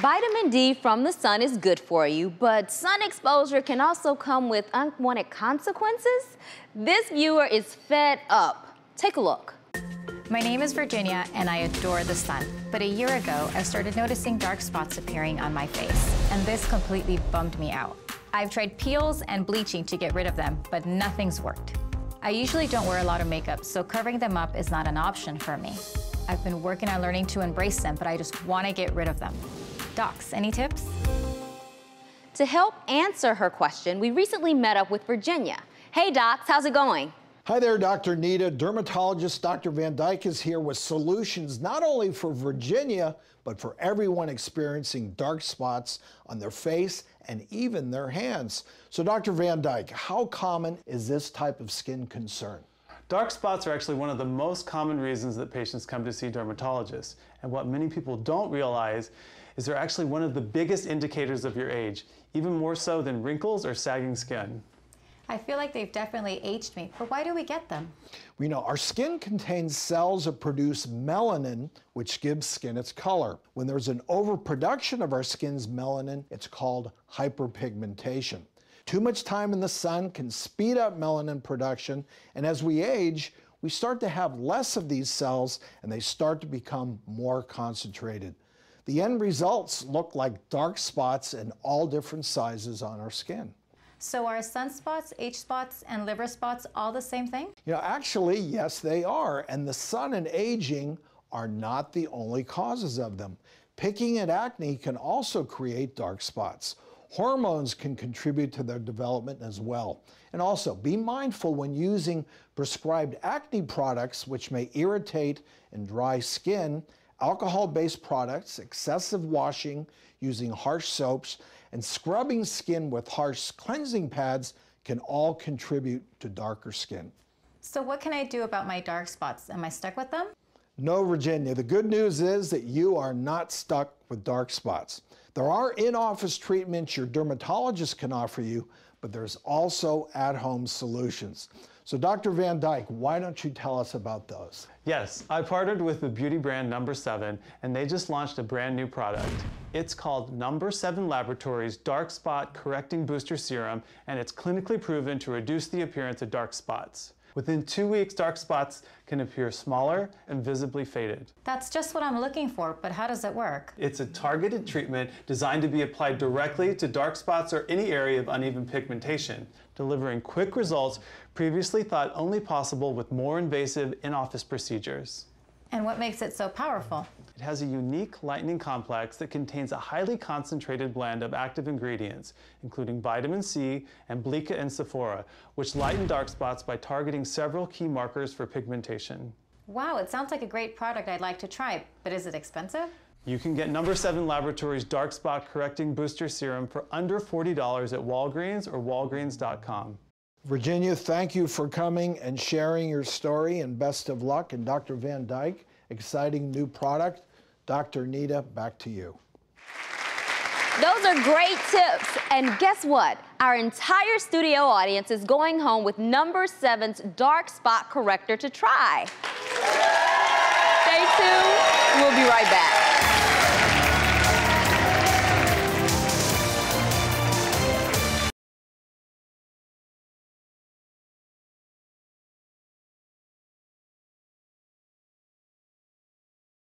Vitamin D from the sun is good for you, but sun exposure can also come with unwanted consequences. This viewer is fed up. Take a look. My name is Virginia and I adore the sun. But a year ago, I started noticing dark spots appearing on my face, and this completely bummed me out. I've tried peels and bleaching to get rid of them, but nothing's worked. I usually don't wear a lot of makeup, so covering them up is not an option for me. I've been working on learning to embrace them, but I just want to get rid of them. Docs, any tips? To help answer her question, we recently met up with Virginia. Hey, docs, how's it going? Hi there, Dr. Nita. Dermatologist Dr. Van Dyke is here with solutions not only for Virginia, but for everyone experiencing dark spots on their face and even their hands. So, Dr. Van Dyke, how common is this type of skin concern? Dark spots are actually one of the most common reasons that patients come to see dermatologists. And what many people don't realize is they're actually one of the biggest indicators of your age, even more so than wrinkles or sagging skin. I feel like they've definitely aged me, but why do we get them? We know our skin contains cells that produce melanin, which gives skin its color. When there's an overproduction of our skin's melanin, it's called hyperpigmentation. Too much time in the sun can speed up melanin production, and as we age, we start to have less of these cells and they start to become more concentrated. The end results look like dark spots in all different sizes on our skin. So are sunspots, age spots, and liver spots all the same thing? You know, actually, yes, they are. And the sun and aging are not the only causes of them. Picking at acne can also create dark spots. Hormones can contribute to their development as well. And also, be mindful when using prescribed acne products, which may irritate and dry skin, alcohol-based products, excessive washing using harsh soaps, and scrubbing skin with harsh cleansing pads can all contribute to darker skin. So what can I do about my dark spots? Am I stuck with them? No, Virginia. The good news is that you are not stuck with dark spots. There are in-office treatments your dermatologist can offer you, but there's also at-home solutions. So Dr. Van Dyke, why don't you tell us about those? Yes, I partnered with the beauty brand Number 7 and they just launched a brand new product. It's called Number 7 Laboratories Dark Spot Correcting Booster Serum and it's clinically proven to reduce the appearance of dark spots. Within two weeks, dark spots can appear smaller and visibly faded. That's just what I'm looking for, but how does it work? It's a targeted treatment designed to be applied directly to dark spots or any area of uneven pigmentation, delivering quick results previously thought only possible with more invasive in-office procedures. And what makes it so powerful? It has a unique lightening complex that contains a highly concentrated blend of active ingredients, including vitamin C and Bleeca and Sephora, which lighten dark spots by targeting several key markers for pigmentation. Wow, it sounds like a great product I'd like to try, but is it expensive? You can get number 7 Laboratories Dark Spot Correcting Booster Serum for under $40 at Walgreens or walgreens.com. Virginia, thank you for coming and sharing your story and best of luck. And Dr. Van Dyke, exciting new product. Dr. Nita, back to you. Those are great tips. And guess what? Our entire studio audience is going home with number seven's dark spot corrector to try. Stay tuned. We'll be right back.